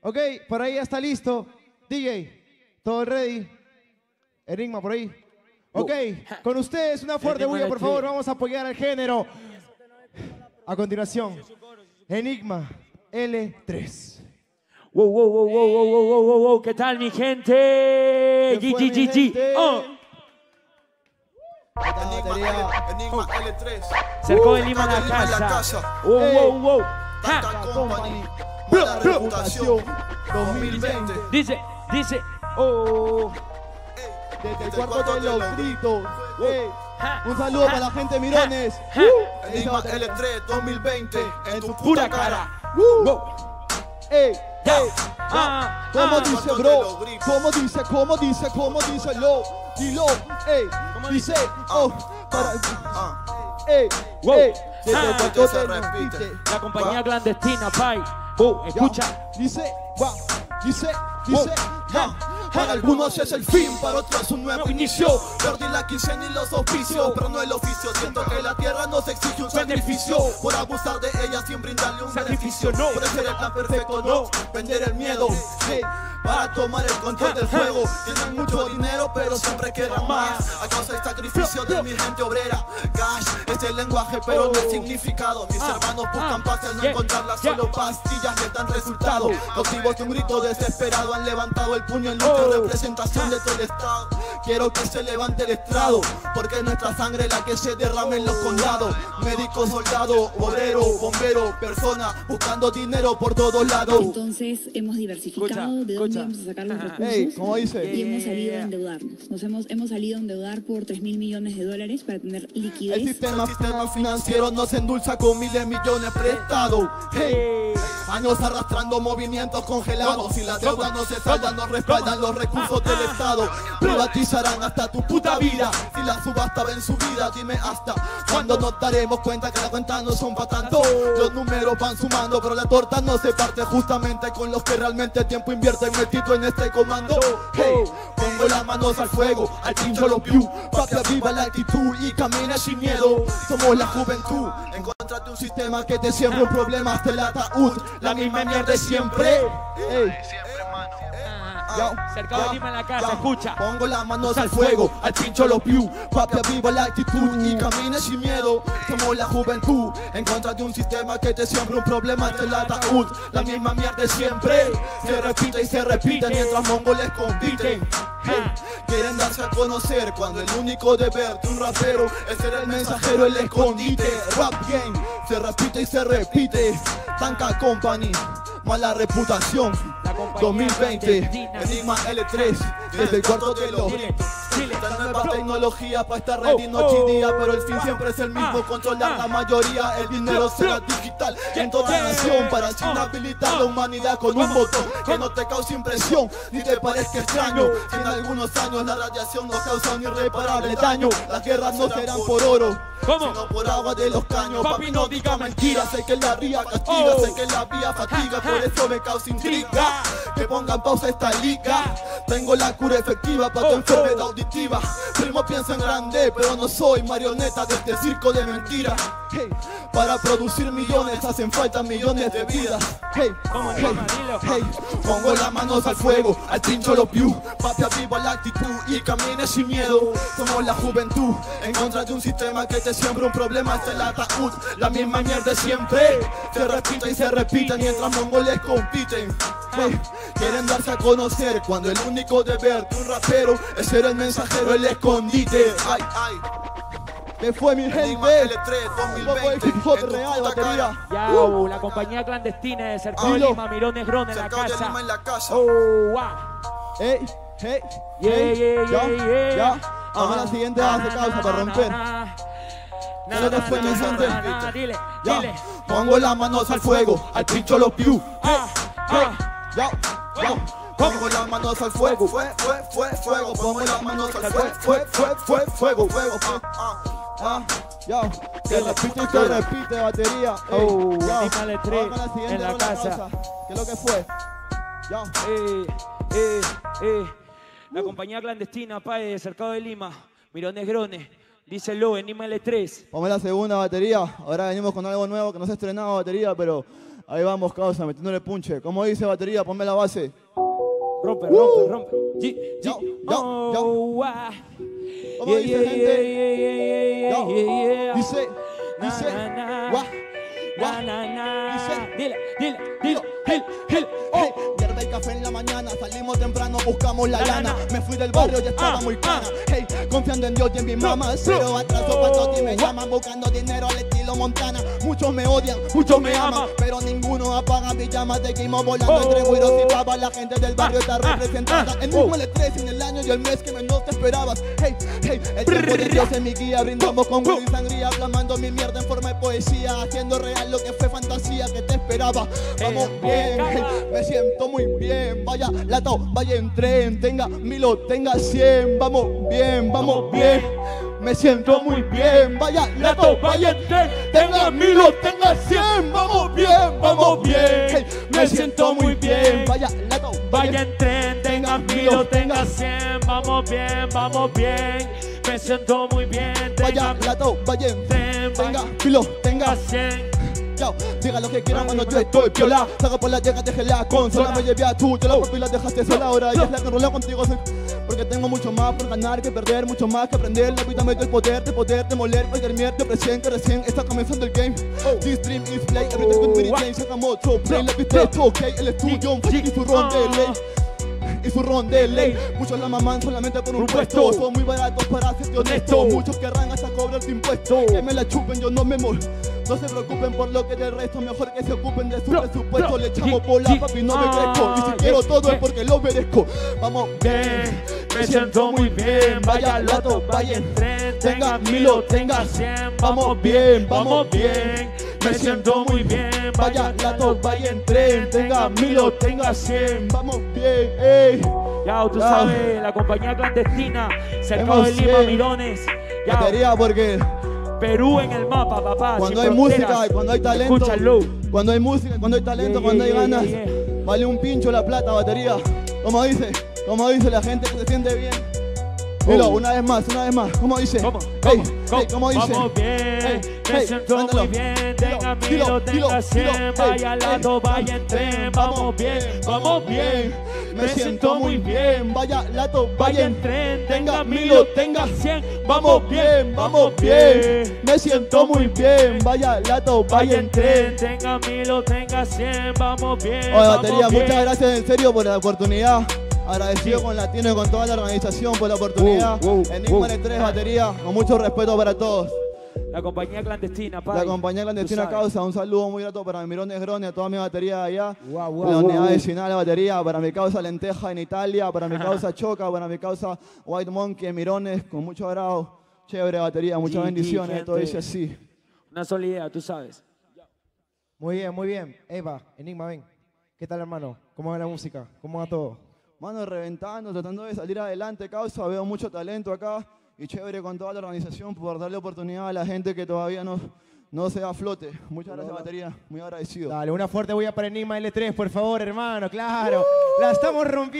Ok, por ahí ya está listo. DJ, todo ready. Enigma por ahí. Ok, con ustedes una fuerte bulla, por favor. Vamos a apoyar al género. A continuación, Enigma L3. Wow, wow, wow, wow, wow, wow, wow, wow, ¿qué tal mi gente? G, G, G, G. Oh. Enigma, Enigma L3. Cercó uh, el Lima la casa. Wow, wow, wow. Company. Bro. reputación. 2020. Dice, dice. Oh. Desde el cuarto de los gritos. Un saludo para la gente de Mirones. Enigma L3 2020. En tu Pura cara. Ey, ey. Ah, ¿Cómo dice, bro? los gritos. ¿Cómo dice, cómo dice, cómo dice, lo? Dilo, ey. ¿Cómo Dice, oh, para, ey, ey. Desde el cuarto de repite. repite. La compañía clandestina, Pai. Oh, escucha. Dice, va, dice, dice, ja. Para algunos es el fin, para otros un nuevo inicio. Perdí la quincena y los auspicios, pero no el oficio. Siento que la tierra nos exige un sacrificio. Por abusar de ella sin brindarle un Sacrificio, beneficio. no. Por ser el plan perfecto, no. Vender el miedo. ey. Para tomar el control del juego Tienen mucho dinero pero siempre quedan más. A causa del sacrificio de mi gente obrera. Cash es el lenguaje pero no el significado. Mis Ah, hermanos ah, buscan paz al no encontrarla. Solo pastillas les dan resultado. Cautivos de un grito desesperado Han levantado el puño en lucha Oh. en representación de todo el estado. Quiero que se levante el estrado Porque es nuestra sangre la que se derrama en los condados. Médico, soldado, obrero, bombero, persona Buscando dinero por todos lados. Entonces hemos diversificado Escucha, de a sacar los recursos Ey, ¿cómo dice? y hemos salido a endeudarnos. Nos hemos, hemos salido a endeudar por 3 mil millones de dólares para tener El liquidez. sistema El sistema financiero nos endulza con miles de millones prestados. Hey. Hey. Años arrastrando movimientos congelados. Si las deudas no se saldan, nos respaldan los recursos del Estado. Privatizarán hasta tu puta vida. Si la subasta ven su vida, dime hasta cuándo nos daremos cuenta que las cuentas no son para tanto. Los números van sumando, pero la torta no se parte justamente con los que realmente tiempo invierten metido en este comando. Hey, pongo las manos al fuego, al pincho los view. Patria viva la actitud y camina sin miedo. Somos la juventud. Encontrate un sistema que te siembre un problema hasta el ataúd. La misma mierda siempre. Ey, Ah, Cercado de Lima en la casa, escucha. Pongo las manos al fuego, al pincho los view. Patria viva la actitud y camina sin miedo. Somos la juventud. En contra de un sistema que te siembra un problema hasta el ataúd. La misma mierda siempre. Se repite y se repite mientras mongoles compiten. Hey, quieren darse a conocer cuando el único deber de un rapero es ser el mensajero, el escondite. Rap game se repite y se repite. Tanca Company, mala reputación. La compañía 2020, clandestina. Enigma L3, desde el cuarto de los Chile, esta nueva tecnología para estar ready Oh, noche y día, oh. pero el fin siempre es el mismo, Ah, controlar ah. la mayoría, el dinero será digital en toda nación para así Ah, inhabilitar ah. la humanidad con un botón que no te cause impresión ni te parezca extraño. En algunos años la radiación nos causa un irreparable daño, las guerras no serán por oro. ¿Cómo? Sino por agua de los caños, Papi, no diga mentiras, sé que la ría castiga, Oh. sé que la vía fatiga, por eso me causa intriga, que pongan pausa esta liga, tengo la cura efectiva para tu Oh, enfermedad oh. Primo piensa en grande, pero no soy marioneta de este circo de mentiras, hey, para producir millones hacen falta millones de vidas, hey, ¿Cómo hey, pongo las manos al fuego, al pincho los view, patria viva la actitud y camine sin miedo, somos la juventud, en contra de un sistema que te siembra un problema hasta el ataúd, la misma mierda siempre, se repite y se repite mientras mongoles compiten, hey, quieren darse a conocer cuando el único deber de un rapero es ser el mensajero, el escondite, ay, ay, ¿qué fue mi gente? Enigma L3 Un poco de 2020, hip hop en tu real, batería. cara. Yau, la compañía clandestina de Cercado de. Lima, Mirón Negrón en la casa. En la casa. Oh, wow. Ey, hey, Yeah, hey, yeah, ya, yeah, yeah. ya. Vamos a la siguiente base causa para romper. Na, lo que na, fue, mi gente? Dile, Ya, dile. pongo las manos al fuego, al pincho los view. Ah, ah. Ya, Ya, pongo las manos al fuego, fue, fue, fue, fuego. Pongo las manos al fuego, fue, fue, fue, fuego, fuego. Ah, ah, ah. ya. Se repite y se repite, batería. Oh, ya. Enigma L3 Vamos a la siguiente en la casa. ¿Qué es lo que fue? Ya. Eh, eh, eh. La compañía clandestina, PAE, de Cercado de Lima, Mirón Negrones. Díselo, Enigma L3. Vamos a la segunda batería. Ahora venimos con algo nuevo que no se ha estrenado batería, pero Ahí vamos, causa, metiéndole punche. Como dice batería, ponme la base. Rompe, rompe, rompe. G, G, Yo, yo, yo. oh, ah. ¿Cómo Yeah, dice, yeah, gente? yeah, yeah, yeah, Yo, yeah, yeah. Dice, dice, guau, guau. Dice. Dile, dile, dile, Hey, dile, hey, oh. Hierve el café en la mañana, salimos temprano, buscamos la La lana. Me fui del barrio, ya estaba ah, muy cana. ah. Hey, confiando en Dios y en mi mamá. Cero atraso, patos y me llaman buscando dinero estilo Montana. Muchos me odian, muchos me aman, pero ninguno apaga mi llama. Seguimos volando Oh. entre güiros y babas. La gente del barrio está ah, representada. ah, En oh. un L3 en el año y el mes que menos te esperabas. Hey, hey, el tiempo de Dios es mi guía. Brindamos con Willy sangría, clamando mi mierda en forma de poesía. Haciendo real lo que fue fantasía que te esperaba. Vamos bien, hey, me siento muy bien. Vaya lato, vaya en tren, tenga milo, tenga cien. Vamos bien, Vamos bien. Me siento muy bien. Vaya lato, vaya en tren, tenga milo, tenga cien. Vamos bien, vamos bien. Me siento muy bien. Vaya lato, Vaya en tren, tenga mil o tenga cien. Vamos bien, vamos bien. Me siento muy bien. Vaya lato, vaya en tren, tenga vaya milo, tenga cien. Yo, diga lo que quieran cuando yo estoy piola. Salgo por la llega, dejé la consola Me llevé a tu, te la y la dejaste sola. Ahora ella es la que enrola contigo soy- Porque tengo mucho más por ganar que perder Mucho más que aprender. La vida me dio el poder de poder demoler Cualquier mierda recién que recién está comenzando el game. This dream is play Everything with Mary Jane Sakamoto Play la pista es ok El estudio y su ron de ley. Y su ron de ley. Muchos la maman solamente por un puesto. puesto. Son muy baratos para ser honesto. Muchos querrán hasta cobrar su impuesto. Que me la chupen, yo no me mol No se preocupen por lo que del resto Mejor que se ocupen de su Bro, presupuesto bro, Le echamos bola, papi, no me Ah, crezco Y si quiero todo es porque lo merezco Vamos Bien, me siento muy bien. Vaya lato, vaya en tren. Tenga mil o tenga cien. Vamos bien, vamos bien. Me siento muy bien. Vaya lato, vaya en tren Tenga mil o tenga cien Vamos bien, ey Ya, tú sabes, la compañía clandestina, cercado de Lima. Mirones. Ya, Batería porque Perú en el mapa, papá. cuando hay música y cuando hay talento Escúchalo. Cuando hay música, cuando hay talento, Yeah, cuando hay yeah, ganas. Vale un pincho la plata, batería Como dice, como dice la gente que se siente bien Dilo, Oh. una vez más, una vez más ¿Cómo dice? ¿Cómo? Hey, ¿Cómo? hey, ¿cómo dice? Vamos bien, Hey, me siento muy bien. Tenga mil dilo, o dilo, tenga cien. Vaya hey, lado, vaya en tren. Vamos bien, vamos bien. Me siento muy bien Vaya lato, Vaya en tren, tenga mil o tenga cien. Vamos bien, vamos bien Me siento muy bien Vaya lato, Vaya en tren, tenga mil o tenga cien. Vamos bien. Oye, batería, muchas gracias en serio por la oportunidad. Agradecido Sí. con Latino y con toda la organización por la oportunidad. Wow, wow, Enigma wow. N3 Batería, con mucho respeto para todos. La compañía clandestina, pa. La compañía clandestina causa, un saludo muy grato para mi Mirón Negroni, a toda mi batería de allá. La unidad vecinal de batería, para mi causa Lenteja en Italia, para mi causa Choca, para mi causa White Monkey en Mirones, con mucho agrado. Chévere batería, muchas bendiciones. sí, Todo gente. dice así. Una sola idea, tú sabes. Muy bien, muy bien. Eva, Enigma, ven. ¿Qué tal, hermano? ¿Cómo va la música? ¿Cómo va todo? Mano, reventando, tratando de salir adelante, causa. Veo mucho talento acá y chévere con toda la organización por darle oportunidad a la gente que todavía no, no se da a flote. Muchas gracias, batería. Muy agradecido. Dale, una fuerte bulla para Enigma L3, por favor, hermano. Claro. La estamos rompiendo.